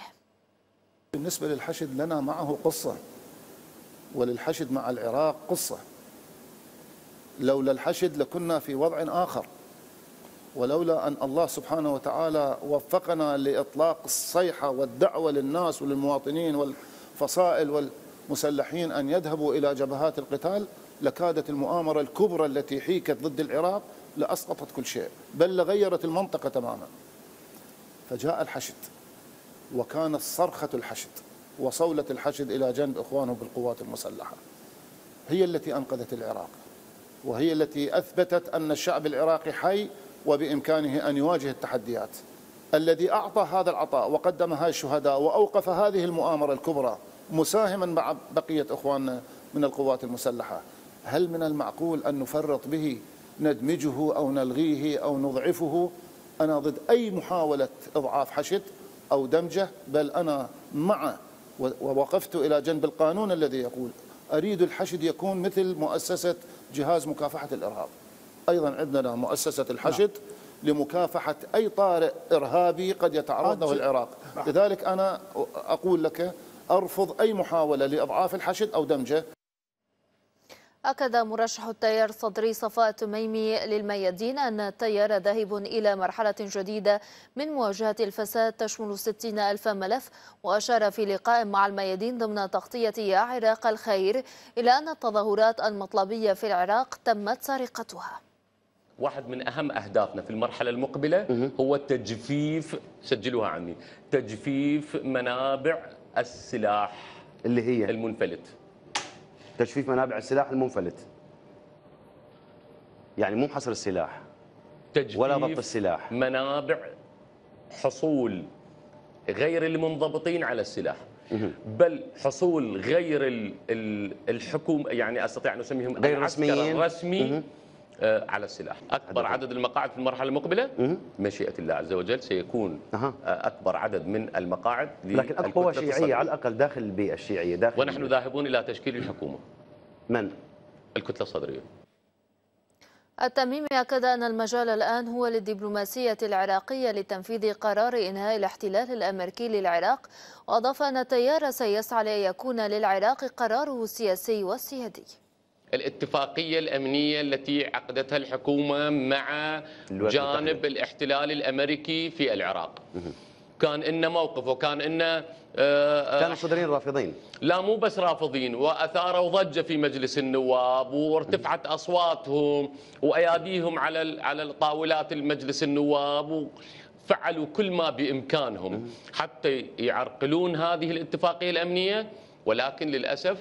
بالنسبة للحشد لنا معه قصة وللحشد مع العراق قصة. لولا الحشد لكنا في وضع آخر. ولولا أن الله سبحانه وتعالى وفقنا لإطلاق الصيحة والدعوة للناس وللمواطنين والفصائل والمسلحين أن يذهبوا إلى جبهات القتال لكادت المؤامرة الكبرى التي حيكت ضد العراق لأسقطت كل شيء بل لغيرت المنطقة تماما. فجاء الحشد وكانت صرخة الحشد وصولة الحشد إلى جنب إخوانه بالقوات المسلحة. هي التي أنقذت العراق وهي التي أثبتت أن الشعب العراقي حي وبإمكانه أن يواجه التحديات. الذي أعطى هذا العطاء وقدم هاي الشهداء وأوقف هذه المؤامرة الكبرى مساهما مع بقية إخواننا من القوات المسلحة هل من المعقول أن نفرط به ندمجه أو نلغيه أو نضعفه؟ أنا ضد أي محاولة إضعاف حشد أو دمجة بل أنا مع ووقفت إلى جنب القانون الذي يقول أريد الحشد يكون مثل مؤسسة جهاز مكافحة الإرهاب. أيضا عندنا مؤسسة الحشد نعم. لمكافحة أي طارئ إرهابي قد يتعرض له العراق نعم. لذلك أنا أقول لك أرفض أي محاولة لإضعاف الحشد أو دمجه أكد مرشح التيار الصدري صفاء تميمي للميادين أن التيار ذاهب إلى مرحلة جديدة من مواجهة الفساد تشمل 60 ألف ملف وأشار في لقاء مع الميادين ضمن تغطية يا عراق الخير إلى أن التظاهرات المطلبية في العراق تمت سرقتها واحد من أهم أهدافنا في المرحلة المقبلة هو تجفيف سجلوها عني تجفيف منابع السلاح اللي هي؟ المنفلت. تجفيف منابع السلاح المنفلت. يعني مو حصر السلاح تجفيف ولا ضبط السلاح. منابع حصول غير المنضبطين على السلاح. بل حصول غير الحكومة يعني أستطيع أن أسميهم غير رسميين. الرسمي. آه، على السلاح. أكبر عدد المقاعد في المرحلة المقبلة؟ مشيئة الله عز وجل سيكون أه. أكبر عدد من المقاعد لكن القوى شيعية على الأقل داخل البيئة الشيعية داخل ونحن ذاهبون إلى تشكيل الحكومة. من؟ الكتلة الصدرية. التميمي أكد أن المجال الآن هو للدبلوماسية العراقية لتنفيذ قرار إنهاء الاحتلال الأمريكي للعراق وأضاف أن التيار سيسعى لأن يكون للعراق قراره السياسي والسيادي. الاتفاقية الأمنية التي عقدتها الحكومة مع جانب الاحتلال الأمريكي في العراق. كان إن موقف وكان إن آه، آه، كانوا الصدرين رافضين. لا مو بس رافضين واثاروا ضجه في مجلس النواب وارتفعت أصواتهم وأياديهم على على طاولات المجلس النواب وفعلوا كل ما بإمكانهم حتى يعرقلون هذه الاتفاقية الأمنية. ولكن للأسف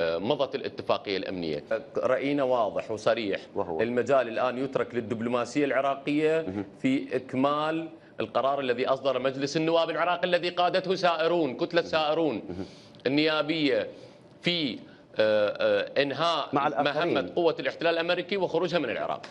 مضت الاتفاقية الأمنية. رأينا واضح وصريح. وهو. المجال الآن يترك للدبلوماسية العراقية في إكمال القرار الذي أصدر مجلس النواب العراقي الذي قادته سائرون كتلة سائرون. النيابية في آه، آه، إنهاء مهمة قوة الاحتلال الأمريكي وخروجها من العراق.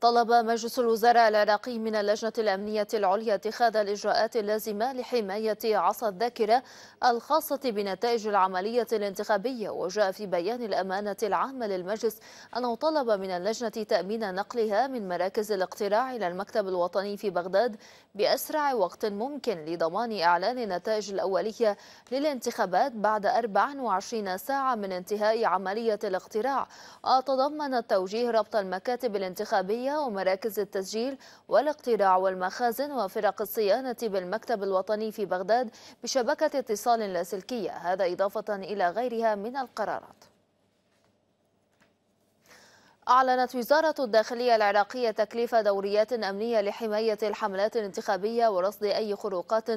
طلب مجلس الوزراء العراقي من اللجنة الأمنية العليا اتخاذ الإجراءات اللازمة لحماية عصا الذاكرة الخاصة بنتائج العملية الانتخابية وجاء في بيان الأمانة العامة للمجلس أنه طلب من اللجنة تأمين نقلها من مراكز الاقتراع إلى المكتب الوطني في بغداد بأسرع وقت ممكن لضمان إعلان النتائج الأولية للانتخابات بعد 24 ساعة من انتهاء عملية الاقتراع. وتضمن توجيه ربط المكاتب الانتخابية ومراكز التسجيل والاقتراع والمخازن وفرق الصيانة بالمكتب الوطني في بغداد بشبكة اتصال لاسلكية هذا إضافة إلى غيرها من القرارات. أعلنت وزارة الداخلية العراقية تكليف دوريات أمنية لحماية الحملات الانتخابية ورصد أي خروقات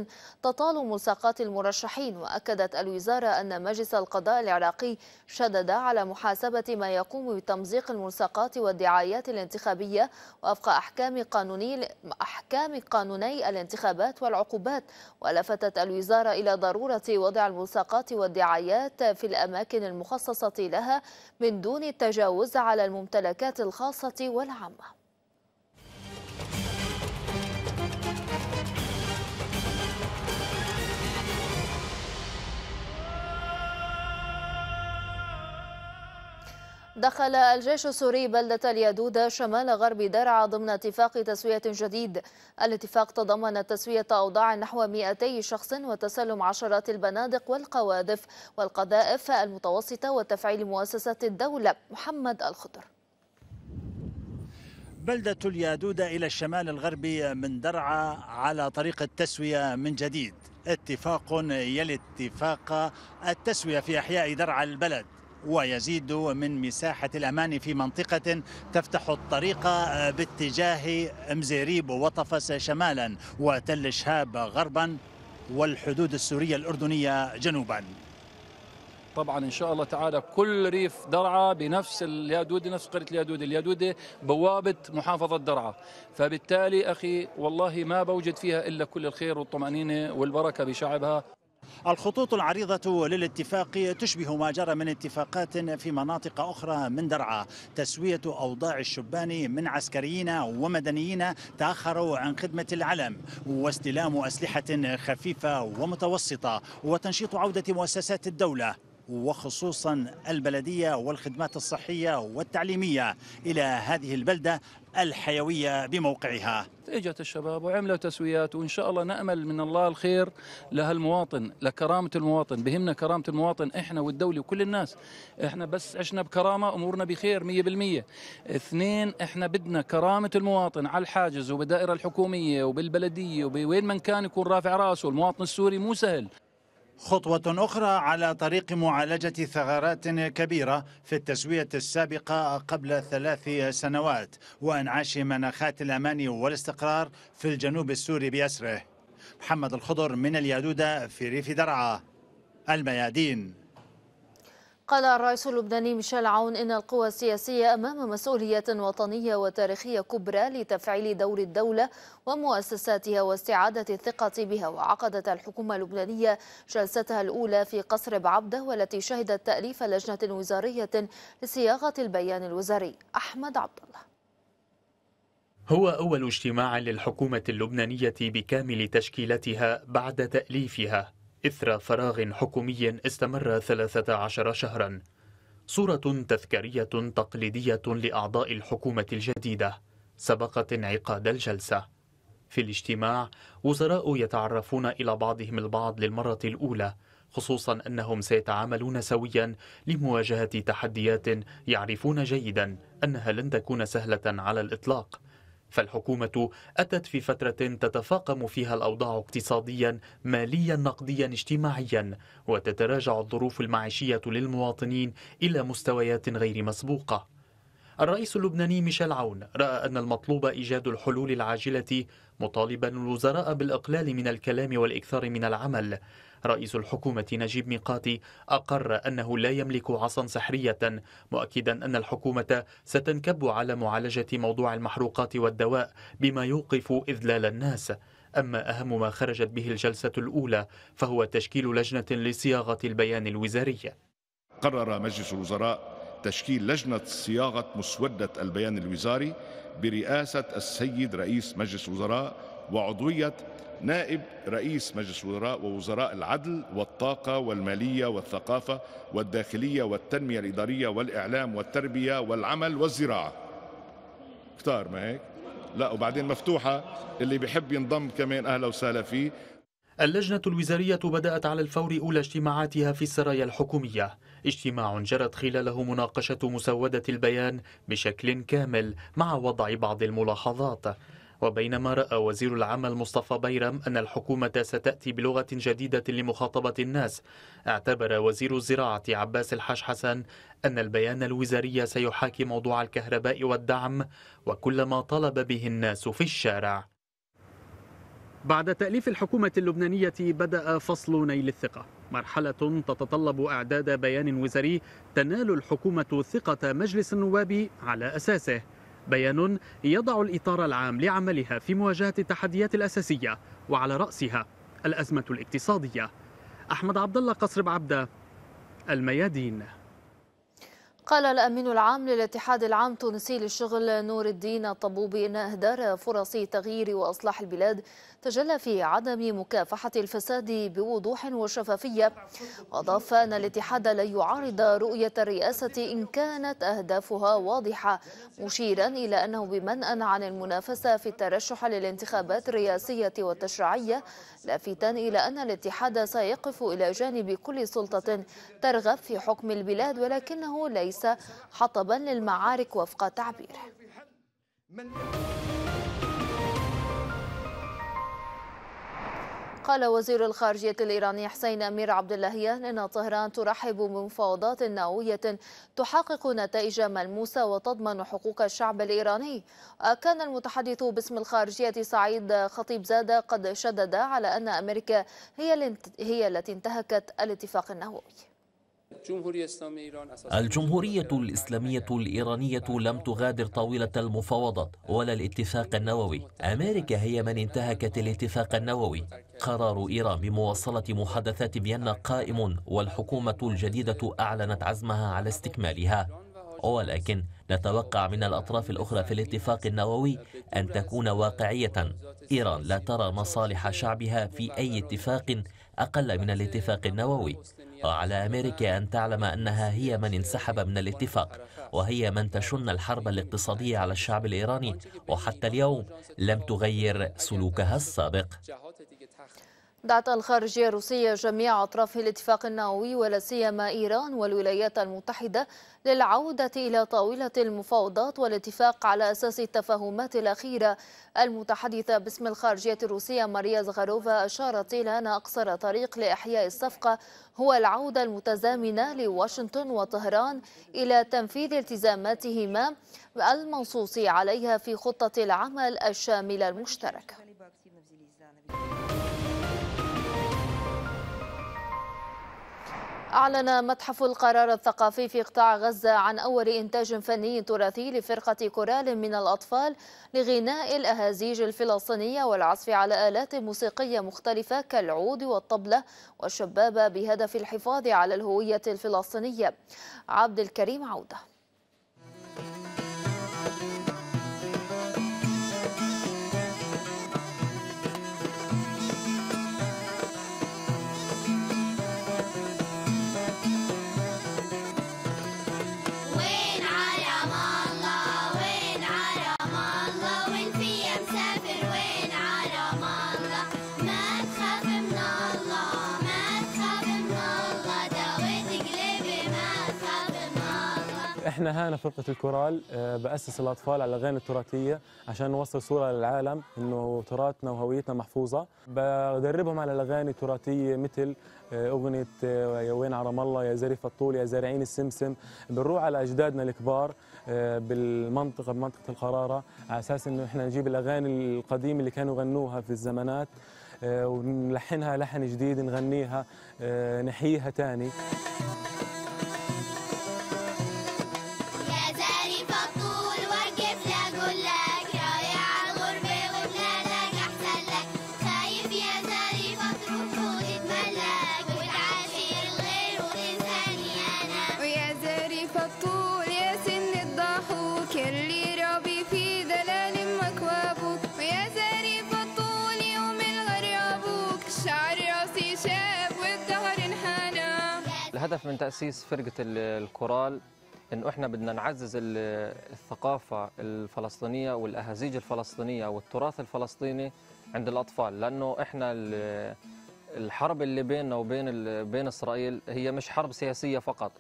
تطال ملصقات المرشحين وأكدت الوزارة أن مجلس القضاء العراقي شدد على محاسبة ما يقوم بتمزيق الملصقات والدعايات الانتخابية وفق أحكام قانوني أحكام قانوني الانتخابات والعقوبات. ولفتت الوزارة إلى ضرورة وضع الملصقات والدعايات في الأماكن المخصصة لها من دون التجاوز على الممتلكات الممتلكات الخاصة والعامة. دخل الجيش السوري بلدة اليدودة شمال غرب درعا ضمن اتفاق تسوية جديد. الاتفاق تضمن تسوية أوضاع نحو 200 شخص وتسلم عشرات البنادق والقواذف والقذائف المتوسطة وتفعيل مؤسسات الدولة محمد الخضر. بلدة اليادودة إلى الشمال الغربي من درعا على طريق التسوية من جديد. اتفاق يلي اتفاق التسوية في أحياء درعا البلد ويزيد من مساحة الأمان في منطقة تفتح الطريق باتجاه مزيريب وطفس شمالا وتل شهاب غربا والحدود السورية الأردنية جنوبا. طبعا إن شاء الله تعالى كل ريف درعا بنفس اليادودي نفس قرية اليادودي، اليادودي بوابة محافظة درعا، فبالتالي أخي والله ما بوجد فيها إلا كل الخير والطمأنينة والبركة بشعبها. الخطوط العريضة للاتفاق تشبه ما جرى من اتفاقات في مناطق أخرى من درعا. تسوية أوضاع الشبان من عسكريين ومدنيين تأخروا عن خدمة العلم واستلام أسلحة خفيفة ومتوسطة وتنشيط عودة مؤسسات الدولة. وخصوصا البلدية والخدمات الصحية والتعليمية إلى هذه البلدة الحيوية بموقعها. إجت الشباب وعملوا تسويات وإن شاء الله نأمل من الله الخير لهالمواطن لكرامة المواطن. بهمنا كرامة المواطن إحنا والدولة وكل الناس. إحنا بس عشنا بكرامة امورنا بخير 100% اثنين إحنا بدنا كرامة المواطن على الحاجز وبالدائره الحكومية وبالبلدية وبوين من كان يكون رافع رأسه. المواطن السوري مو سهل. خطوة أخرى على طريق معالجة ثغرات كبيرة في التسوية السابقة قبل ثلاث سنوات وإنعاش مناخات الأمان والاستقرار في الجنوب السوري بأسره محمد الخضر من اليادودة في ريف درعا الميادين. قال الرئيس اللبناني ميشيل عون إن القوى السياسية أمام مسؤولية وطنية وتاريخية كبرى لتفعيل دور الدولة ومؤسساتها واستعادة الثقة بها. وعقدت الحكومة اللبنانية جلستها الأولى في قصر بعبدة والتي شهدت تأليف لجنة وزارية لصياغة البيان الوزاري. أحمد عبد الله هو أول اجتماع للحكومة اللبنانية بكامل تشكيلتها بعد تأليفها. إثر فراغ حكومي استمر 13 شهرا. صورة تذكارية تقليدية لأعضاء الحكومة الجديدة سبقت انعقاد الجلسة. في الاجتماع وزراء يتعرفون إلى بعضهم البعض للمرة الأولى خصوصا أنهم سيتعاملون سويا لمواجهة تحديات يعرفون جيدا أنها لن تكون سهلة على الإطلاق. فالحكومة أتت في فترة تتفاقم فيها الأوضاع اقتصاديا ماليا نقديا اجتماعيا وتتراجع الظروف المعيشية للمواطنين إلى مستويات غير مسبوقة. الرئيس اللبناني ميشيل عون رأى أن المطلوب إيجاد الحلول العاجلة مطالبا الوزراء بالإقلال من الكلام والإكثار من العمل. رئيس الحكومة نجيب ميقاتي أقر أنه لا يملك عصا سحرية مؤكدا أن الحكومة ستنكب على معالجة موضوع المحروقات والدواء بما يوقف إذلال الناس. أما أهم ما خرجت به الجلسة الأولى فهو تشكيل لجنة لصياغة البيان الوزاري. قرر مجلس الوزراء تشكيل لجنة صياغة مسودة البيان الوزاري برئاسة السيد رئيس مجلس الوزراء وعضوية نائب رئيس مجلس الوزراء ووزراء العدل والطاقة والمالية والثقافة والداخلية والتنمية الإدارية والإعلام والتربية والعمل والزراعة. كتار ما هيك لا وبعدين مفتوحة اللي بيحب ينضم كمان أهلا وسهلا فيه. اللجنة الوزارية بدأت على الفور أولى اجتماعاتها في السرايا الحكومية. اجتماع جرت خلاله مناقشة مسودة البيان بشكل كامل مع وضع بعض الملاحظات. وبينما رأى وزير العمل مصطفى بيرم أن الحكومة ستأتي بلغة جديدة لمخاطبة الناس. اعتبر وزير الزراعة عباس الحاج حسن أن البيان الوزاري سيحاكي موضوع الكهرباء والدعم وكل ما طلب به الناس في الشارع. بعد تأليف الحكومة اللبنانية بدأ فصل نيل الثقة. مرحلة تتطلب إعداد بيان وزاري تنال الحكومة ثقة مجلس النواب على أساسه. بيان يضع الإطار العام لعملها في مواجهة التحديات الأساسية وعلى رأسها الأزمة الاقتصادية. أحمد عبد الله قصر بعبدة الميادين. قال الأمين العام للاتحاد العام التونسي للشغل نور الدين الطبوبي إن إهدار فرص تغيير وإصلاح البلاد تجلى في عدم مكافحة الفساد بوضوح وشفافية. وأضاف أن الاتحاد لا يعارض رؤية الرئاسة إن كانت أهدافها واضحة مشيرا إلى أنه بمنأ عن المنافسة في الترشح للانتخابات الرئاسية والتشريعية لافتا إلى أن الاتحاد سيقف إلى جانب كل سلطة ترغب في حكم البلاد ولكنه ليس حطبا للمعارك وفق تعبيره. قال وزير الخارجية الإيراني حسين أمير عبد اللهيان أن طهران ترحب بمفاوضات نووية تحقق نتائج ملموسة وتضمن حقوق الشعب الإيراني. كان المتحدث باسم الخارجية سعيد خطيب زادة قد شدد على أن أمريكا هي, هي التي انتهكت الاتفاق النووي. الجمهورية الإسلامية الإيرانية لم تغادر طاولة المفاوضات ولا الاتفاق النووي. أمريكا هي من انتهكت الاتفاق النووي. قرار إيران بمواصلة محادثات فيينا قائم والحكومة الجديدة أعلنت عزمها على استكمالها. ولكن نتوقع من الأطراف الأخرى في الاتفاق النووي أن تكون واقعية. إيران لا ترى مصالح شعبها في أي اتفاق أقل من الاتفاق النووي. وعلى أمريكا أن تعلم أنها هي من انسحب من الاتفاق وهي من تشن الحرب الاقتصادية على الشعب الإيراني وحتى اليوم لم تغير سلوكها السابق. دعت الخارجية الروسية جميع أطراف الاتفاق النووي ولا سيما إيران والولايات المتحدة للعودة إلى طاولة المفاوضات والاتفاق على أساس التفاهمات الأخيرة. المتحدثة باسم الخارجية الروسية ماريا زغاروفا أشارت إلى أن أقصر طريق لإحياء الصفقة هو العودة المتزامنة لواشنطن وطهران إلى تنفيذ التزاماتهما المنصوص عليها في خطة العمل الشاملة المشتركة. أعلن متحف القرار الثقافي في قطاع غزة عن أول إنتاج فني تراثي لفرقة كورال من الأطفال لغناء الأهازيج الفلسطينية والعزف على آلات موسيقية مختلفة كالعود والطبلة والشبابة بهدف الحفاظ على الهوية الفلسطينية. عبد الكريم عودة. إحنا هنا فرقه الكورال آه، بأسس الأطفال على الاغاني التراثية عشان نوصل صورة للعالم إنه تراثنا وهويتنا محفوظة. بدربهم على الأغاني التراثية مثل آه، أغنية آه، يا وين عرم الله يا زريف الطول يا زارعين السمسم. بنروح على أجدادنا الكبار بالمنطقة بمنطقة القرارة على أساس إنه إحنا نجيب الأغاني القديمة اللي كانوا يغنوها في الزمانات ونلحنها لحن جديد نغنيها نحييها تاني. الهدف من تأسيس فرقة الكورال إنه إحنا بدنا نعزز الثقافة الفلسطينية والأهازيج الفلسطينية والتراث الفلسطيني عند الأطفال لأنه إحنا الحرب اللي بيننا وبين بين إسرائيل هي مش حرب سياسية فقط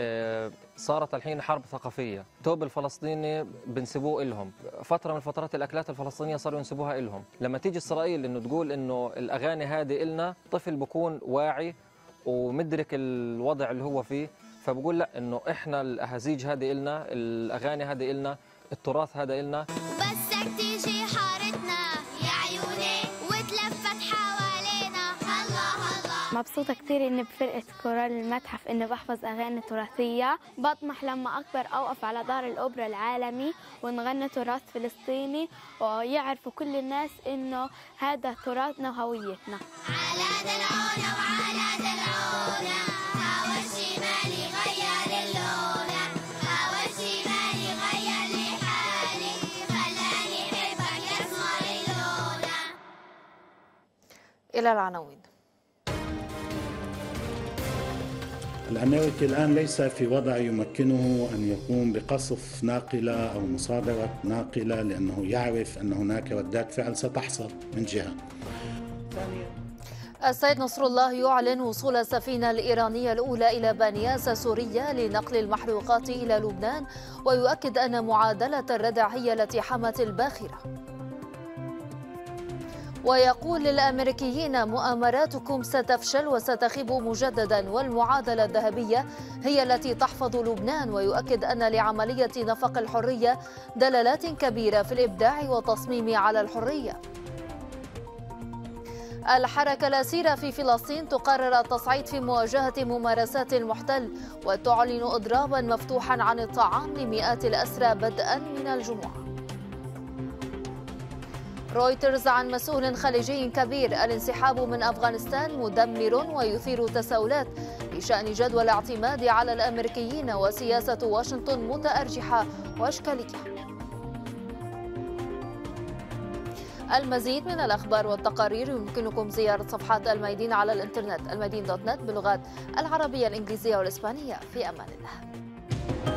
آه، صارت الحين حرب ثقافية. توب الفلسطيني بنسبوه إلهم. فترة من فترات الأكلات الفلسطينية صاروا ينسبوها إلهم. لما تيجي إسرائيل إنه تقول إنه الأغاني هذه إلنا طفل بكون واعي ومدرك الوضع اللي هو فيه فبقول لا إنه إحنا الأهازيج هذه إلنا الأغاني هذه إلنا التراث هذا إلنا. بسك تيجي حارتنا يا عيوني وتلفت حوالينا. الله الله. مبسوطة كثير إني بفرقة كورال المتحف إني بحفظ أغاني تراثية. بطمح لما أكبر أوقف على دار الأوبرا العالمي ونغني تراث فلسطيني ويعرفوا كل الناس إنه هذا تراثنا وهويتنا. على دلعونا إلى العناوين. الأمريكي الآن ليس في وضع يمكنه أن يقوم بقصف ناقلة أو مصادرة ناقلة لأنه يعرف أن هناك ردات فعل ستحصل من جهة. السيد نصر الله يعلن وصول السفينة الإيرانية الأولى إلى بنياس سوريا لنقل المحروقات إلى لبنان ويؤكد أن معادلة الردع هي التي حمت الباخرة. ويقول للأمريكيين مؤامراتكم ستفشل وستخيب مجددا والمعادلة الذهبية هي التي تحفظ لبنان ويؤكد أن لعملية نفق الحرية دلالات كبيرة في الإبداع والتصميم على الحرية. الحركة الأسيرة في فلسطين تقرر التصعيد في مواجهة ممارسات المحتل وتعلن إضرابا مفتوحا عن الطعام لمئات الأسرى بدءا من الجمعة. رويترز عن مسؤول خليجي كبير الانسحاب من أفغانستان مدمر ويثير تساؤلات بشأن جدوى الاعتماد على الأمريكيين وسياسة واشنطن متأرجحة وأشكالية المزيد من الأخبار والتقارير يمكنكم زيارة صفحات الميدين على الإنترنت الميدين دوت نت باللغات العربية الإنجليزية والإسبانية. في أمان الله.